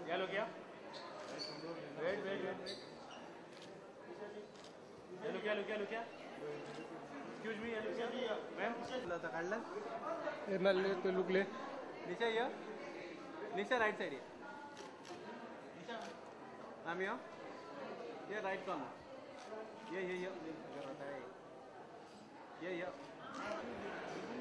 क्या लो क्या वेट वेट वेट वेट ये लो क्या लो क्या लो क्या एक्सक्यूज मी ये लो क्या मैम आता काढला हे नाले ते लुकले निशा ये निशा राईट साईड ये आम्ही यो ये राईट कॉर्नर ये ये ये ये ये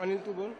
अनिल तू बोल.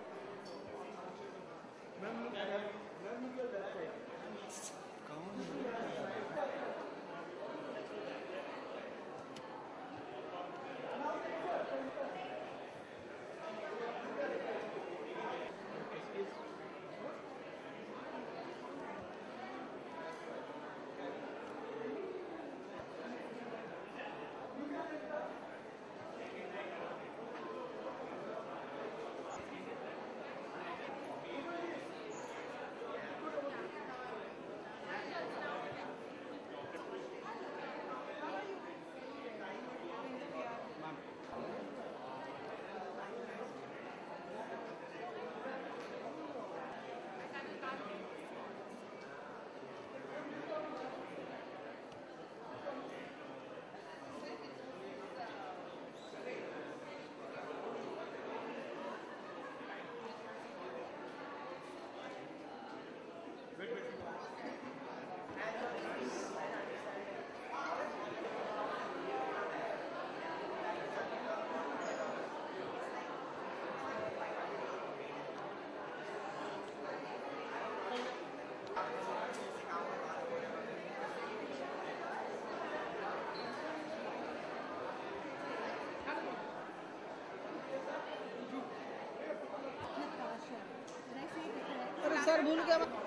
भूल के